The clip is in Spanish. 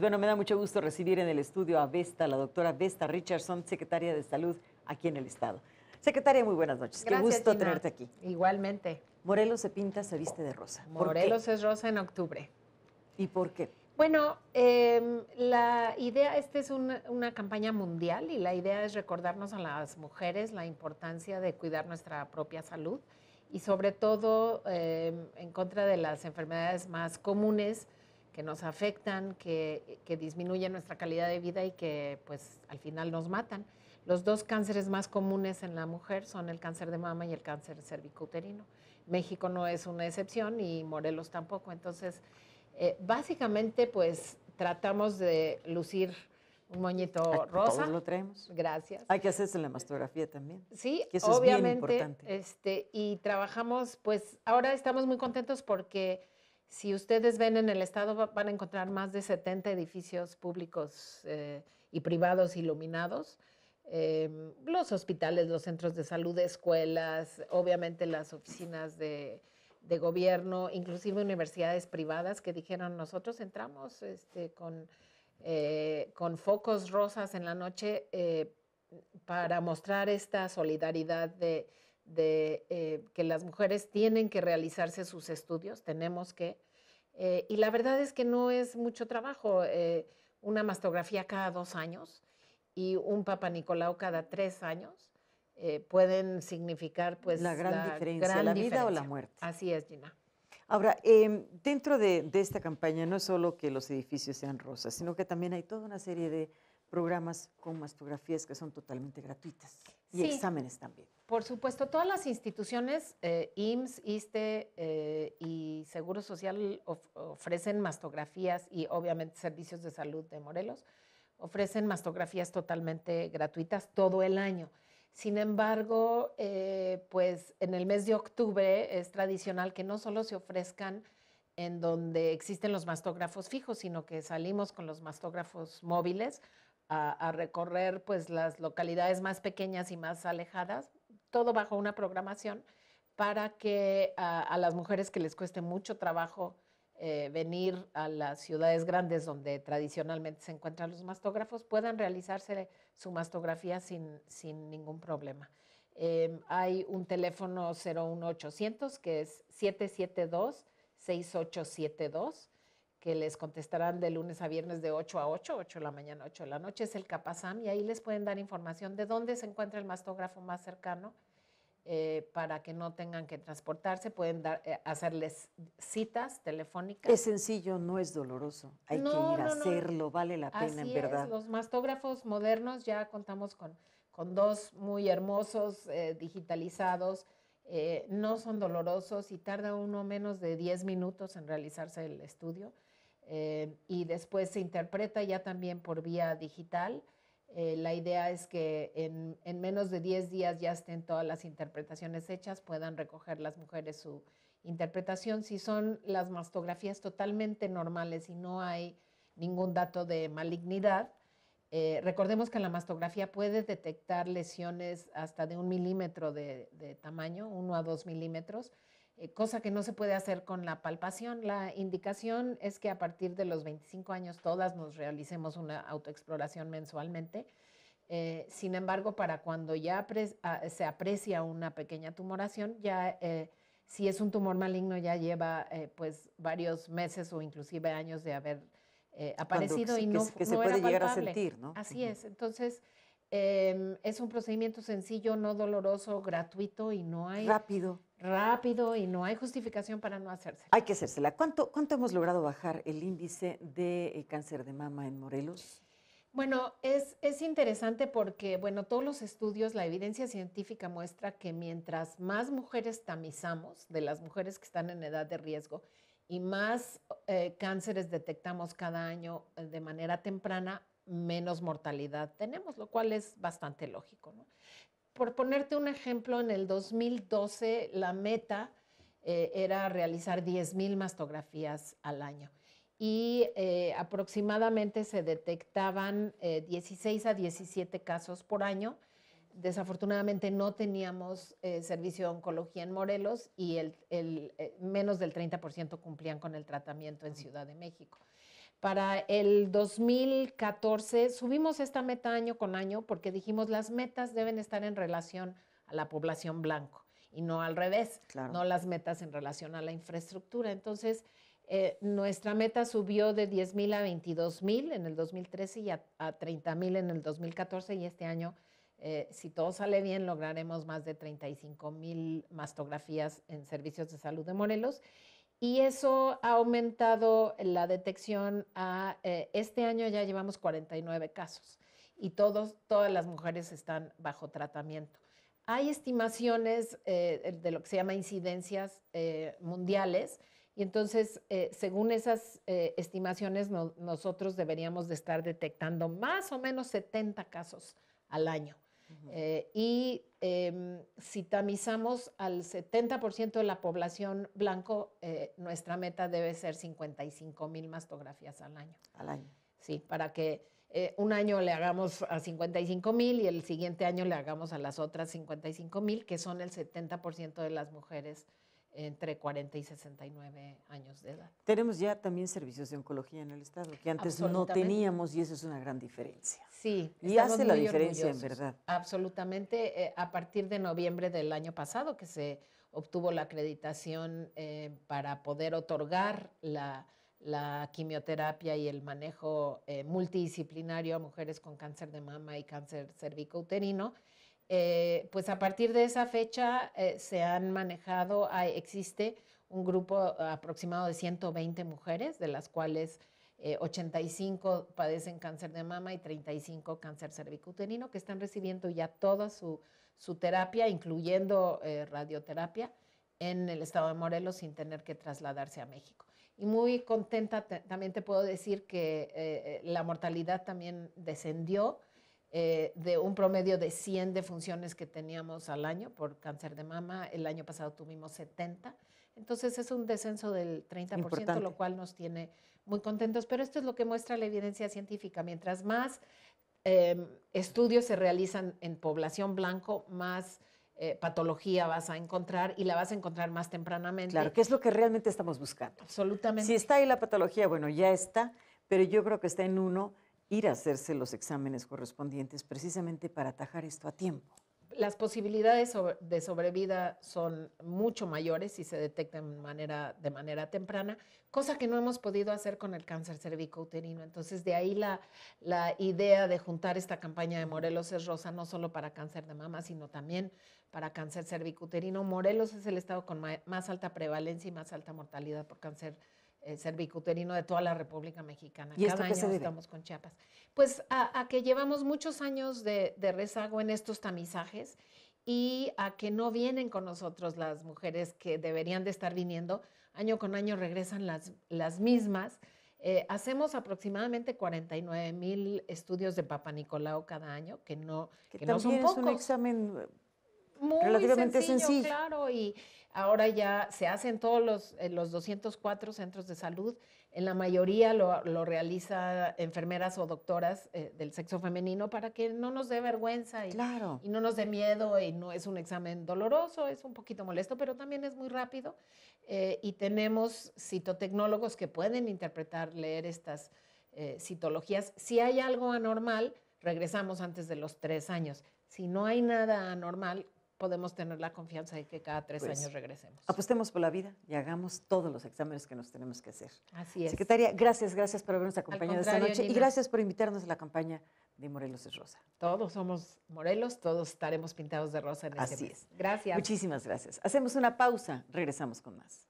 Bueno, me da mucho gusto recibir en el estudio a Vesta, la doctora Vesta Richardson, secretaria de Salud aquí en el Estado. Secretaria, muy buenas noches. Qué gusto tenerte aquí. Igualmente. Morelos se pinta, se viste de rosa. Morelos es rosa en octubre. ¿Y por qué? Bueno, em, la idea, esta es una, campaña mundial y la idea es recordarnos a las mujeres la importancia de cuidar nuestra propia salud y sobre todo em, en contra de las enfermedades más comunes que nos afectan, que, que, disminuyen nuestra calidad de vida y que pues al final nos matan. Los dos cánceres más comunes en la mujer son el cáncer de mama y el cáncer cervicouterino. México no es una excepción y Morelos tampoco. Entonces, eh, básicamente, pues tratamos de lucir un moñito rosa. Todos lo traemos. Gracias. Hay que hacerse la mastografía también. Sí, obviamente. Este, y trabajamos, pues ahora estamos muy contentos porque si ustedes ven en el estado van a encontrar más de 70 edificios públicos eh, y privados iluminados. Em, los hospitales, los centros de salud, escuelas, obviamente las oficinas de gobierno, inclusive universidades privadas que dijeron, nosotros entramos este, con, eh, con focos rosas en la noche eh, para mostrar esta solidaridad de, eh, que las mujeres tienen que realizarse sus estudios, tenemos que, y la verdad es que no es mucho trabajo, una mastografía cada dos años y un Papa Nicolau cada tres años. Eh, pueden significar pues la gran diferencia, la vida o la muerte. Así es, Gina. Ahora, em, dentro de, esta campaña no es solo que los edificios sean rosas, sino que también hay toda una serie de programas con mastografías que son totalmente gratuitas y exámenes también. Por supuesto, todas las instituciones, eh, IMSS, ISTE eh, y Seguro Social ofrecen mastografías y obviamente servicios de salud de Morelos, ofrecen mastografías totalmente gratuitas todo el año. Sin embargo, eh, pues en el mes de octubre es tradicional que no solo se ofrezcan en donde existen los mastógrafos fijos, sino que salimos con los mastógrafos móviles a, recorrer pues las localidades más pequeñas y más alejadas, todo bajo una programación para que a las mujeres que les cueste mucho trabajo eh, venir a las ciudades grandes donde tradicionalmente se encuentran los mastógrafos puedan realizarse su mastografía sin, sin ningún problema. Em, hay un teléfono 01800 que es 772-6872 que les contestarán de lunes a viernes de 8 a 8, 8 de la mañana, 8 de la noche, es el Capasam y ahí les pueden dar información de dónde se encuentra el mastógrafo más cercano eh, para que no tengan que transportarse, pueden dar, eh, hacerles citas telefónicas. Es sencillo, no es doloroso, hay que ir a hacerlo, vale la pena en verdad. Los mastógrafos modernos ya contamos con, con dos muy hermosos, eh, digitalizados, no son dolorosos y tarda uno menos de 10 minutos en realizarse el estudio. Y después se interpreta ya también por vía digital eh, la idea es que en, menos de 10 días ya estén todas las interpretaciones hechas, puedan recoger las mujeres su interpretación. Si son las mastografías totalmente normales y no hay ningún dato de malignidad, eh, recordemos que la mastografía puede detectar lesiones hasta de un milímetro de tamaño, uno a dos milímetros, eh, cosa que no se puede hacer con la palpación. La indicación es que a partir de los 25 años todas nos realicemos una autoexploración mensualmente. Eh, sin embargo, para cuando ya ah, se aprecia una pequeña tumoración, ya eh, si es un tumor maligno ya lleva pues varios meses o inclusive años de haber aparecido y no, que, se puede llegar a sentir, ¿no? Así es. Entonces, em, es un procedimiento sencillo, no doloroso, gratuito y no hay... Rápido rápido y no hay justificación para no hacerse. Hay que hacérsela. ¿Cuánto, cuánto hemos logrado bajar el índice de eh, cáncer de mama en Morelos? Bueno, es, es, interesante porque, bueno, todos los estudios, la evidencia científica muestra que mientras más mujeres tamizamos, de las mujeres que están en edad de riesgo, y más eh, cánceres detectamos cada año eh, de manera temprana, menos mortalidad tenemos, lo cual es bastante lógico. ¿no? por ponerte un ejemplo, en el 2012 la meta eh, era realizar 10.000 mastografías al año y eh, aproximadamente se detectaban 16 eh, a 17 casos por año. Desafortunadamente no teníamos servicio de oncología en Morelos y el, menos del 30% cumplían con el tratamiento en Ciudad de México. Para el 2014 subimos esta meta año con año porque dijimos las metas deben estar en relación a la población blanco y no al revés, no las metas en relación a la infraestructura. Entonces, eh, nuestra meta subió de 10 mil a 22 mil en el 2013 y a, 30 mil en el 2014 y este año, eh, si todo sale bien, lograremos más de 35 mil mastografías en servicios de salud de Morelos. Y eso ha aumentado la detección a, eh, este año ya llevamos 49 casos y todas las mujeres están bajo tratamiento. Hay estimaciones de lo que se llama incidencias mundiales, y entonces, eh, según esas eh, estimaciones, nosotros deberíamos de estar detectando más o menos 70 casos al año. Eh, y em, si tamizamos al 70% de la población blanco, nuestra meta debe ser 55 mil mastografías al año. Al año. Sí, para que un año le hagamos a 55 mil y el siguiente año le hagamos a las otras 55 mil, que son el 70% de las mujeres entre 40 y 69 años de edad. Tenemos ya también servicios de oncología en el Estado, que antes no teníamos y eso es una gran diferencia. Sí. Y hace la diferencia, en verdad. Absolutamente. Eh, a partir de noviembre del año pasado, que se obtuvo la acreditación eh, para poder otorgar la, quimioterapia y el manejo eh, multidisciplinario a mujeres con cáncer de mama y cáncer cervicouterino, eh, pues a partir de esa fecha eh, se han manejado, existe un grupo aproximado de 120 mujeres, de las cuales 85 eh, padecen cáncer de mama y 35 cáncer cervicuterino, que están recibiendo ya toda su, terapia, incluyendo radioterapia, en el estado de Morelos sin tener que trasladarse a México. Y muy contenta también te puedo decir que la mortalidad también descendió eh, de un promedio de 100 defunciones que teníamos al año por cáncer de mama. El año pasado tuvimos 70. Entonces es un descenso del 30%, lo cual nos tiene muy contentos. Pero esto es lo que muestra la evidencia científica. Mientras más em, estudios se realizan en población blanco, más eh, patología vas a encontrar y la vas a encontrar más tempranamente. Claro, que es lo que realmente estamos buscando. Absolutamente. Si está ahí la patología, bueno, ya está, pero yo creo que está en uno ir a hacerse los exámenes correspondientes precisamente para atajar esto a tiempo. Las posibilidades de sobrevida son mucho mayores si se detectan de manera, temprana, cosa que no hemos podido hacer con el cáncer cervicouterino. Entonces, de ahí la idea de juntar esta campaña de Morelos es rosa, no solo para cáncer de mama, sino también para cáncer cervicouterino. Morelos es el estado con más alta prevalencia y más alta mortalidad por cáncer eh, cervicuterino de toda la República Mexicana. ¿Y Cada año estamos con Chiapas. Pues a, que llevamos muchos años de, rezago en estos tamizajes y a que no vienen con nosotros las mujeres que deberían de estar viniendo. Año con año regresan las, las mismas. Eh, hacemos aproximadamente 49 mil estudios de Papa Nicolau cada año, que no, que, no son pocos. es un examen muy relativamente sencillo, claro, y ahora ya se hacen todos los, eh, los 204 centros de salud, en la mayoría lo, lo realiza enfermeras o doctoras eh, del sexo femenino para que no nos dé vergüenza y, claro. y no nos dé miedo y no es un examen doloroso, es un poquito molesto, pero también es muy rápido eh, y tenemos citotecnólogos que pueden interpretar, leer estas citologías. Si hay algo anormal, regresamos antes de los tres años. Si no hay nada anormal, podemos tener la confianza de que cada tres pues, años regresemos. Apostemos por la vida y hagamos todos los exámenes que nos tenemos que hacer. Así es. Secretaria, gracias, gracias por habernos acompañado esta noche y gracias por invitarnos a la campaña de Morelos es Rosa. Todos somos Morelos, todos estaremos pintados de rosa en este Así es. Gracias. Muchísimas gracias. Hacemos una pausa, regresamos con más.